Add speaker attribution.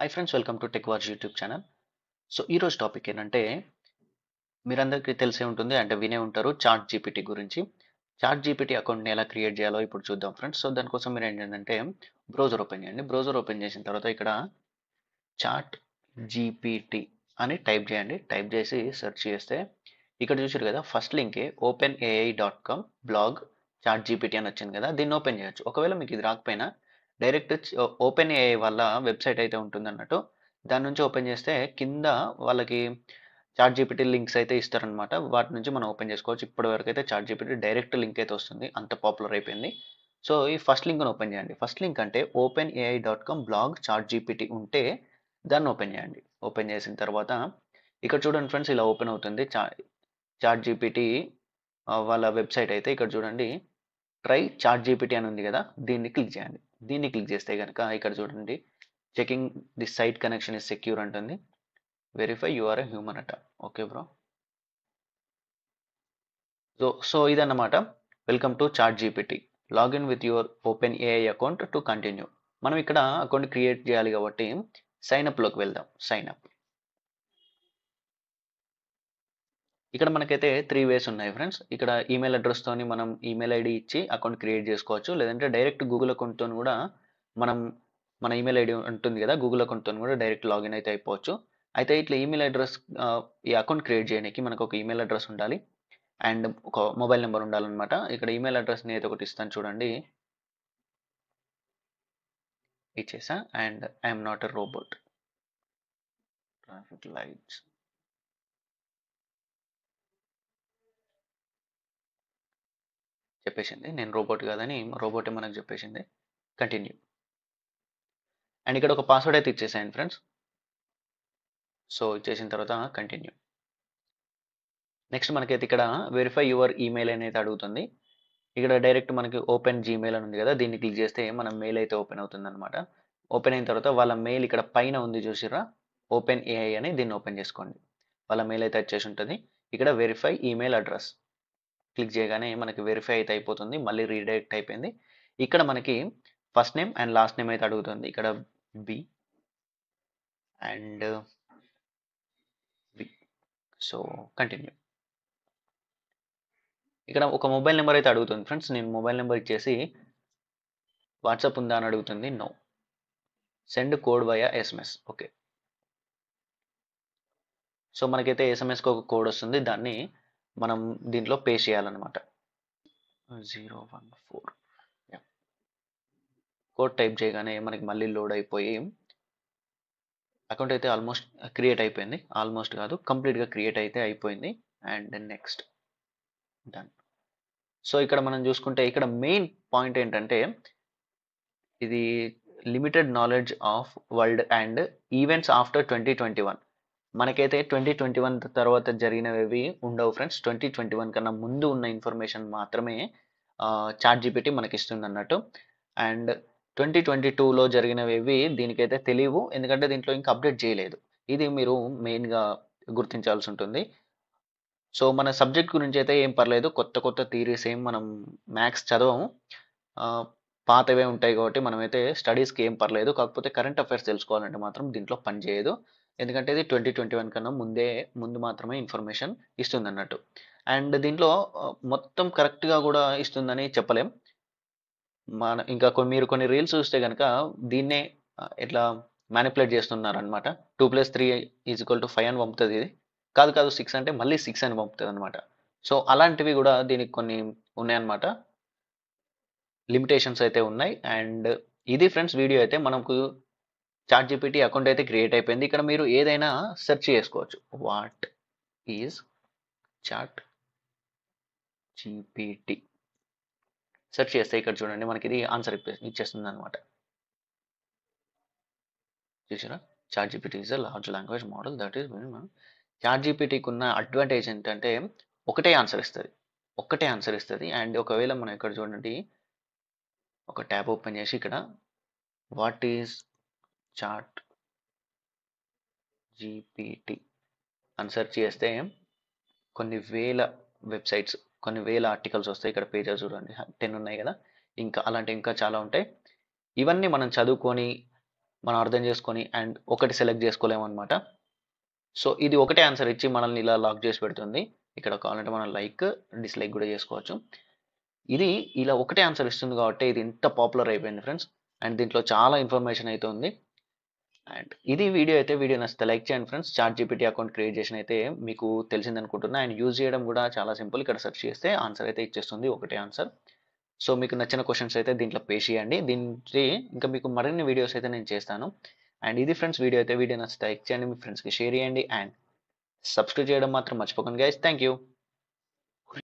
Speaker 1: Hi friends welcome to tech watch YouTube channel so ఈరోజు topic ఏంటంటే మీరందరికీ తెలిసే ఉంటుంది అంటే వినే ఉంటారు చాట్ జీపీటీ గురించి. చాట్ జీపీటీ అకౌంట్ని ఎలా క్రియేట్ చేయాలో ఇప్పుడు చూద్దాం ఫ్రెండ్స్ సో దానికోసం మీరు ఏంటంటే బ్రౌజర్ ఓపెన్ చేయండి. బ్రౌజర్ ఓపెన్ చేసిన తర్వాత ఇక్కడ చాట్ జీపీటీ అని టైప్ చేయండి. టైప్ చేసి సెర్చ్ చేస్తే ఇక్కడ చూసారు కదా first లింకే open AI dot com blog chat GPT అని వచ్చింది కదా దీన్ని ఓపెన్ చేయొచ్చు. ఒకవేళ మీకు ఇది రాకపోయినా డైరెక్ట్ ఓపెన్ ఏఐ వాళ్ళ వెబ్సైట్ అయితే ఉంటుంది అన్నట్టు దాని నుంచి ఓపెన్ చేస్తే కింద వాళ్ళకి చాట్ జీపీటీ లింక్స్ అయితే ఇస్తారనమాట వాటి నుంచి మనం ఓపెన్ చేసుకోవచ్చు. ఇప్పటి వరకు అయితే చాట్ జీపీటీ డైరెక్ట్ లింక్ అయితే వస్తుంది. అంత పాపులర్ అయిపోయింది. సో ఈ ఫస్ట్ లింక్ను ఓపెన్ చేయండి. ఫస్ట్ లింక్ అంటే open AI dot com blog chat GPT ఉంటే దాన్ని ఓపెన్ చేయండి. ఓపెన్ చేసిన తర్వాత ఇక్కడ చూడండి ఫ్రెండ్స్ ఇలా ఓపెన్ అవుతుంది. చా చాట్ జీపీటీ వాళ్ళ వెబ్సైట్ అయితే ఇక్కడ చూడండి. ట్రై చాట్ జీపీటీ అని ఉంది కదా దీన్ని క్లిక్ చేయండి. దీన్ని క్లిక్ చేస్తే కనుక ఇక్కడ చూడండి checking the site connection is secure అంటుంది. Verify you are a human అట ఓకే బ్రో సో సో ఇదన్నమాట. Welcome to chat GPT login with your open AI account to continue మనం ఇక్కడ అకౌంట్ క్రియేట్ చేయాలి కాబట్టి సైన్ అప్లోకి వెళ్దాం. సైన్ అప్ ఇక్కడ మనకైతే త్రీ వేస్ ఉన్నాయి ఫ్రెండ్స్ ఇక్కడ ఈమెయిల్ అడ్రస్తోని మనం ఈమెయిల్ ఐడి ఇచ్చి అకౌంట్ క్రియేట్ చేసుకోవచ్చు. లేదంటే డైరెక్ట్ గూగుల్ అకౌంట్తో కూడా మనం మన ఈమెయిల్ ఐడి ఉంటుంది కదా గూగుల్ అకౌంట్తో కూడా డైరెక్ట్ లాగిన్ అయితే అయిపోవచ్చు. అయితే ఇట్లా ఈమెయిల్ అడ్రస్ ఈ అకౌంట్ క్రియేట్ చేయడానికి మనకు ఒక ఈమెయిల్ అడ్రస్ ఉండాలి. అండ్ ఒక మొబైల్ నెంబర్ ఉండాలన్నమాట. ఇక్కడ ఈమెయిల్ అడ్రస్ని అయితే ఒకటి ఇస్తాను చూడండి. ఇచ్చేసా. And I'm not a robot traffic lights చెప్పేసింది. నేను రోబోట్ కాదని రోబోటే మనకు చెప్పేసింది. కంటిన్యూ. అండ్ ఇక్కడ ఒక పాస్వర్డ్ అయితే ఇచ్చేసాను ఫ్రెండ్స్. సో ఇచ్చేసిన తర్వాత కంటిన్యూ. నెక్స్ట్ మనకైతే ఇక్కడ వెరిఫై యువర్ ఈమెయిల్ అనేది అడుగుతుంది. ఇక్కడ డైరెక్ట్ మనకి ఓపెన్ జీమెయిల్ అని ఉంది కదా దీన్ని క్లిక్ చేస్తే మన మెయిల్ అయితే ఓపెన్ అవుతుంది అనమాట ఓపెన్ అయిన తర్వాత వాళ్ళ మెయిల్ ఇక్కడ పైన ఉంది చూసిరా ఓపెన్ ఏఐ అని దీన్ని ఓపెన్ చేసుకోండి. వాళ్ళ మెయిల్ అయితే వచ్చేసి ఉంటుంది. ఇక్కడ వెరిఫై ఈమెయిల్ అడ్రస్. క్లిక్ చేయగానే మనకి వెరిఫై అయితే అయిపోతుంది. మళ్ళీ రీడైరెక్ట్ అయిపోయింది. ఇక్కడ మనకి first name and last name అయితే అడుగుతుంది. ఇక్కడ B and B so continue ఇక్కడ ఒక మొబైల్ నెంబర్ అయితే అడుగుతుంది ఫ్రెండ్స్ నేను మొబైల్ నెంబర్ ఇచ్చేసి వాట్సాప్ ఉందా అని అడుగుతుంది. No send code via SMS okay so మనకైతే ఎస్ఎంఎస్కి ఒక కోడ్ వస్తుంది. దాన్ని మనం దీంట్లో పే చేయాలన్నమాట. Zero one four code type చేయగానే మనకి మళ్ళీ లోడ్ అయిపోయి అకౌంట్ అయితే ఆల్మోస్ట్ క్రియేట్ అయిపోయింది. ఆల్మోస్ట్ కాదు కంప్లీట్గా క్రియేట్ అయితే అయిపోయింది. అండ్ నెక్స్ట్ డన్ సో ఇక్కడ మనం చూసుకుంటే ఇక్కడ మెయిన్ పాయింట్ ఏంటంటే ఇది limited knowledge of world and events after twenty twenty one మనకైతే ట్వంటీ ట్వంటీ వన్ తర్వాత జరిగినవి ఉండవు ఫ్రెండ్స్. ట్వంటీ ట్వంటీ వన్ కన్నా ముందు ఉన్న ఇన్ఫర్మేషన్ మాత్రమే చాట్ జీపీటీ మనకి ఇస్తుంది అన్నట్టు అండ్ ట్వంటీ ట్వంటీ టూలో జరిగినవి దీనికైతే తెలియవు. ఎందుకంటే దీంట్లో ఇంకా అప్డేట్ చేయలేదు. ఇది మీరు మెయిన్గా గుర్తించాల్సి ఉంటుంది. సో మన సబ్జెక్ట్ గురించి అయితే ఏం పర్లేదు. కొత్త కొత్త థీరీస్ ఏం మనం మ్యాథ్స్ చదవము. పాతవే ఉంటాయి కాబట్టి మనమైతే స్టడీస్కి ఏం పర్లేదు. కాకపోతే కరెంట్ అఫైర్స్ తెలుసుకోవాలంటే మాత్రం దీంట్లో పని చేయదు. ఎందుకంటే ఇది ట్వంటీ ట్వంటీ వన్ కన్నా ముందే ముందు మాత్రమే ఇన్ఫర్మేషన్ ఇస్తుంది అన్నట్టు అండ్ దీంట్లో మొత్తం కరెక్ట్గా కూడా ఇస్తుందని చెప్పలేం. మన ఇంకా కొన్ని మీరు కొన్ని రీల్స్ చూస్తే కనుక దీన్నే ఇట్లా మ్యానిపులేట్ చేస్తున్నారు అనమాట two plus three is equal to five అని పంపుతుంది ఇది. కాదు కాదు సిక్స్ అంటే మళ్ళీ సిక్స్ అని పంపుతుంది అనమాట సో అలాంటివి కూడా దీనికి కొన్ని ఉన్నాయన్నమాట. లిమిటేషన్స్ అయితే ఉన్నాయి. అండ్ ఇది ఫ్రెండ్స్ వీడియో అయితే మనకు చాట్ జీపీటీ అకౌంట్ అయితే క్రియేట్ అయిపోయింది. ఇక్కడ మీరు ఏదైనా సెర్చ్ చేసుకోవచ్చు. What is chat GPT search చేస్తే ఇక్కడ చూడండి మనకి ఇది ఆన్సర్ ఇచ్చేస్తుంది అనమాట చూసారా? Chat GPT is a large language model that is chat జీపీటీకి ఉన్న అడ్వాంటేజ్ ఏంటంటే ఒకటే ఆన్సర్ ఇస్తుంది. ఒక్కటే ఆన్సర్ ఇస్తుంది. అండ్ ఒకవేళ మనం ఇక్కడ చూడండి ఒక ట్యాబ్ ఓపెన్ చేసి ఇక్కడ వాట్ ఈజ్ చాట్ జీపీటీ. అని సెర్చ్ చేస్తే కొన్ని వేల వెబ్సైట్స్ కొన్ని వేల ఆర్టికల్స్ వస్తాయి. ఇక్కడ పేజెస్ చూడండి. టెన్ ఉన్నాయి కదా. ఇంకా అలాంటి ఇంకా చాలా ఉంటాయి. ఇవన్నీ మనం చదువుకొని మనం అర్థం చేసుకొని అండ్ ఒకటి సెలెక్ట్ చేసుకోలేము అనమాట సో ఇది ఒకటే ఆన్సర్ ఇచ్చి మనల్ని ఇలా లాక్ చేసి పెడుతుంది. ఇక్కడ కావాలంటే మనం లైక్ డిస్లైక్ కూడా చేసుకోవచ్చు. ఇది ఇలా ఒకటే ఆన్సర్ ఇస్తుంది కాబట్టి ఇది ఇంత పాపులర్ అయిపోయింది ఫ్రెండ్స్. అండ్ దీంట్లో చాలా ఇన్ఫర్మేషన్ అయితే ఉంది. అండ్ ఇది వీడియో అయితే వీడియో నచ్చితే లైక్ చేయండి friends. Chat GPT account create చేసిన అయితే మీకు తెలిసింది అనుకుంటున్నా. అండ్ యూజ్ చేయడం కూడా చాలా సింపుల్ ఇక్కడ సెర్చ్ చేస్తే ఆన్సర్ అయితే ఇచ్చేస్తుంది. ఒకటే ఆన్సర్ సో మీకు నచ్చిన క్వశ్చన్స్ అయితే దీంట్లో పే చేయండి. దీనికి ఇంకా మీకు మరిన్ని వీడియోస్ అయితే నేను చేస్తాను. అండ్ ఇది ఫ్రెండ్స్ వీడియో అయితే వీడియో నచ్చితే లైక్ చేయండి. మీ ఫ్రెండ్స్కి షేర్ చేయండి. అండ్ సబ్స్క్రైబ్ చేయడం మాత్రం మర్చిపోకండి గైస్ థ్యాంక్ యూ